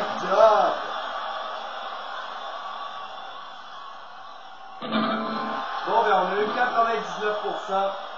Job. Bon, ben on a eu 99%.